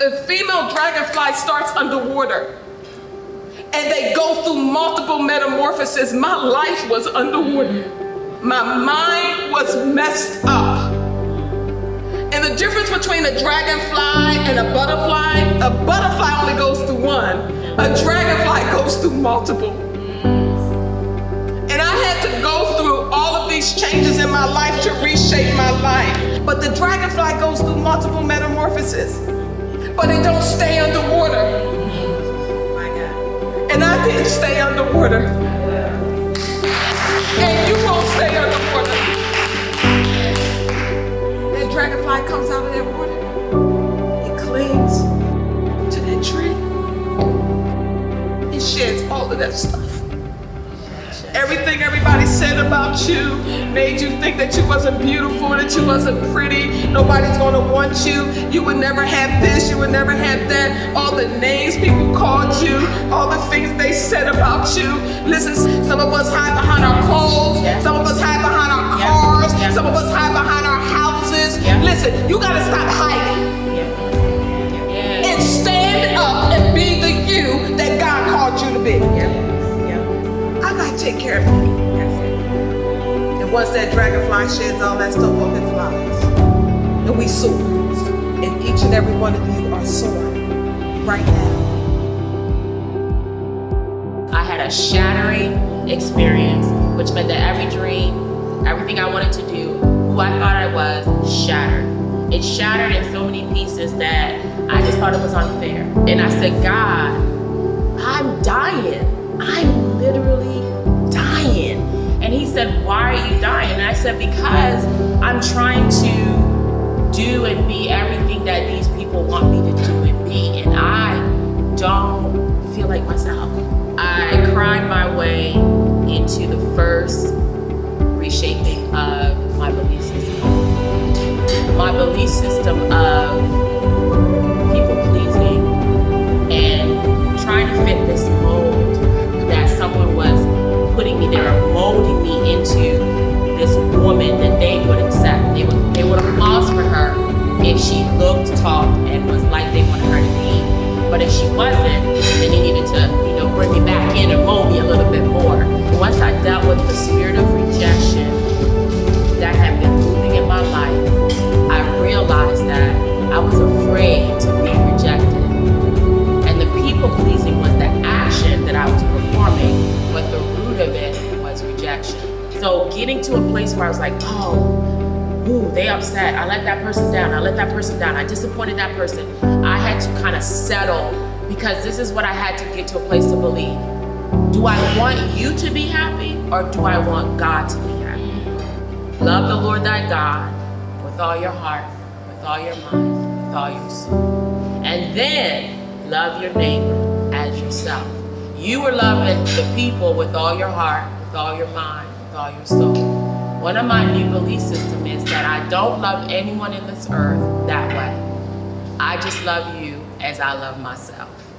The female dragonfly starts underwater and they go through multiple metamorphoses. My life was underwater. My mind was messed up. And the difference between a dragonfly and a butterfly, a butterfly only goes through one. A dragonfly goes through multiple. And I had to go through all of these changes in my life to reshape my life. But the dragonfly goes through multiple metamorphoses. But it don't stay underwater. And I didn't stay underwater. And you won't stay underwater. That dragonfly comes out of that water. It clings to that tree. It sheds all of that stuff. Everything everybody said about you made you think that you wasn't beautiful, that you wasn't pretty. Nobody's gonna want you. You would never have this, you would never have that. All the names people called you, all the things they said about you. Listen, some of us hide behind our take care of me. And once that dragonfly sheds all that stuff off, it flies. And we soar. And each and every one of you are soaring right now. I had a shattering experience, which meant that every dream, everything I wanted to do, who I thought I was, shattered. It shattered in so many pieces that I just thought it was unfair. And I said, God, said, Because I'm trying to do and be everything that these people want me to do and be. And I don't feel like myself. Looked, talked, and was like they wanted her to be. But if she wasn't, then they needed to, you know, bring me back in and mold me a little bit more. Once I dealt with the spirit of rejection that had been moving in my life, I realized that I was afraid to be rejected. And the people pleasing was the action that I was performing, but the root of it was rejection. So getting to a place where I was like, oh, ooh, they upset. I let that person down. I let that person down. I disappointed that person. I had to kind of settle because this is what I had to get to a place to believe. Do I want you to be happy or do I want God to be happy? Love the Lord thy God with all your heart, with all your mind, with all your soul. And then love your neighbor as yourself. You were loving the people with all your heart, with all your mind, with all your soul. One of my new belief system is that I don't love anyone in this earth that way. I just love you as I love myself.